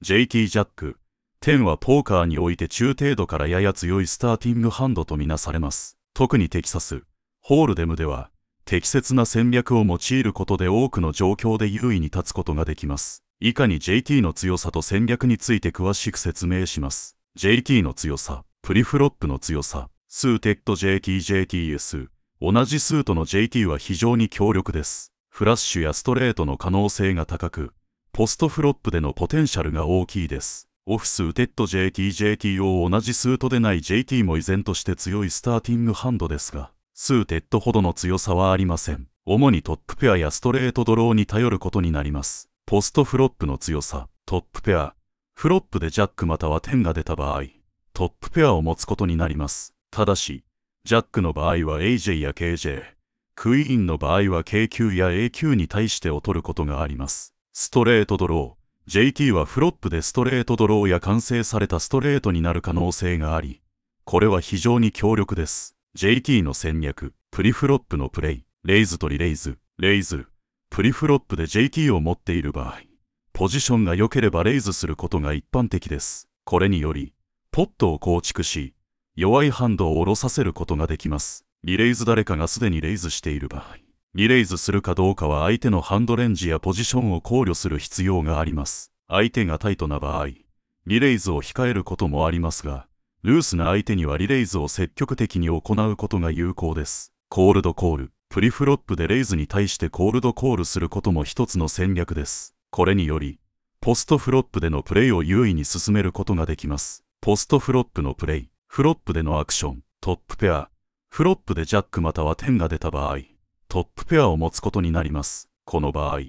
JT ジャック。10はポーカーにおいて中程度からやや強いスターティングハンドとみなされます。特にテキサス、ホールデムでは、適切な戦略を用いることで多くの状況で優位に立つことができます。以下に JT の強さと戦略について詳しく説明します。JT の強さ、プリフロップの強さ、スーテッド JTJTS。同じスートの JT は非常に強力です。フラッシュやストレートの可能性が高く、ポストフロップでのポテンシャルが大きいです。オフスーテッド JTJT を同じスートでない JT も依然として強いスターティングハンドですが、スーテッドほどの強さはありません。主にトップペアやストレートドローに頼ることになります。ポストフロップの強さ、トップペア、フロップでジャックまたは10が出た場合、トップペアを持つことになります。ただし、ジャックの場合は AJ や KJ、クイーンの場合は KQ や AQ に対して劣ることがあります。ストレートドロー。JT はフロップでストレートドローや完成されたストレートになる可能性があり、これは非常に強力です。JT の戦略、プリフロップのプレイ、レイズとリレイズ、レイズ、プリフロップで JT を持っている場合、ポジションが良ければレイズすることが一般的です。これにより、ポットを構築し、弱いハンドを下ろさせることができます。リレイズ誰かがすでにレイズしている場合、リレイズするかどうかは相手のハンドレンジやポジションを考慮する必要があります。相手がタイトな場合、リレイズを控えることもありますが、ルースな相手にはリレイズを積極的に行うことが有効です。コールドコール、プリフロップでレイズに対してコールドコールすることも一つの戦略です。これにより、ポストフロップでのプレイを優位に進めることができます。ポストフロップのプレイ、フロップでのアクション、トップペア、フロップでジャックまたは10が出た場合、トップペアを持つことになります。この場合、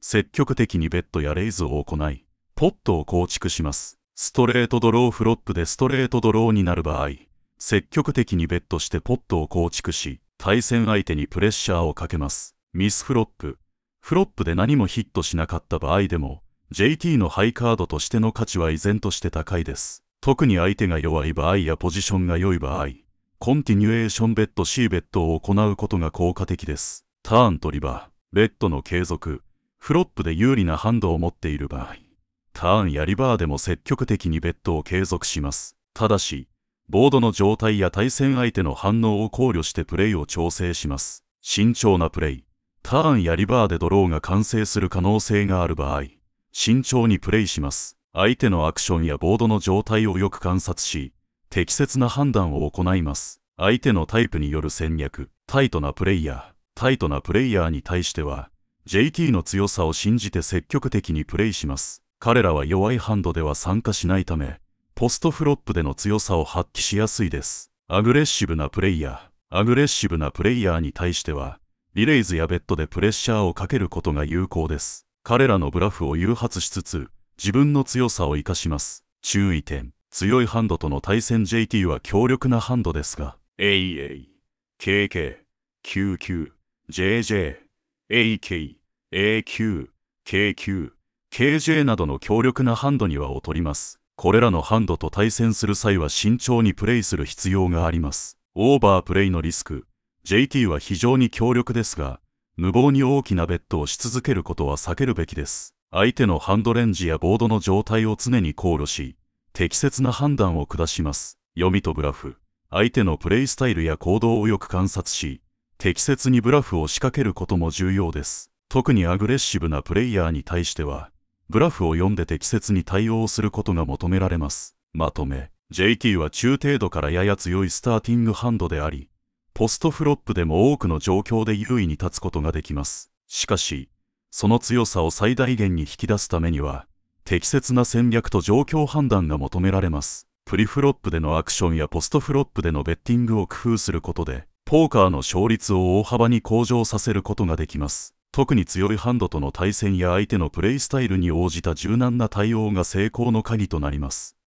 積極的にベッドやレイズを行い、ポットを構築します。ストレートドローフロップでストレートドローになる場合、積極的にベッドしてポットを構築し、対戦相手にプレッシャーをかけます。ミスフロップ。フロップで何もヒットしなかった場合でも、JT のハイカードとしての価値は依然として高いです。特に相手が弱い場合やポジションが良い場合、コンティニュエーションベッド C ベッドを行うことが効果的です。ターンとリバー、ベットの継続、フロップで有利なハンドを持っている場合、ターンやリバーでも積極的にベットを継続します。ただし、ボードの状態や対戦相手の反応を考慮してプレイを調整します。慎重なプレイ、ターンやリバーでドローが完成する可能性がある場合、慎重にプレイします。相手のアクションやボードの状態をよく観察し、適切な判断を行います。相手のタイプによる戦略、タイトなプレイヤー、タイトなプレイヤーに対しては、JT の強さを信じて積極的にプレイします。彼らは弱いハンドでは参加しないため、ポストフロップでの強さを発揮しやすいです。アグレッシブなプレイヤー、アグレッシブなプレイヤーに対しては、リレイズやベッドでプレッシャーをかけることが有効です。彼らのブラフを誘発しつつ、自分の強さを活かします。注意点。強いハンドとの対戦 JT は強力なハンドですが、AA、KK、QQ、JJ、AK、AQ、KQ、KJ などの強力なハンドには劣ります。これらのハンドと対戦する際は慎重にプレイする必要があります。オーバープレイのリスク。JT は非常に強力ですが、無謀に大きなベッドをし続けることは避けるべきです。相手のハンドレンジやボードの状態を常に考慮し、適切な判断を下します。読みとブラフ。相手のプレイスタイルや行動をよく観察し、適切にブラフを仕掛けることも重要です。特にアグレッシブなプレイヤーに対しては、ブラフを読んで適切に対応することが求められます。まとめ。JT は中程度からやや強いスターティングハンドであり、ポストフロップでも多くの状況で優位に立つことができます。しかし、その強さを最大限に引き出すためには、適切な戦略と状況判断が求められます。プリフロップでのアクションやポストフロップでのベッティングを工夫することで、ポーカーの勝率を大幅に向上させることができます。特に強いハンドとの対戦や相手のプレイスタイルに応じた柔軟な対応が成功の鍵となります。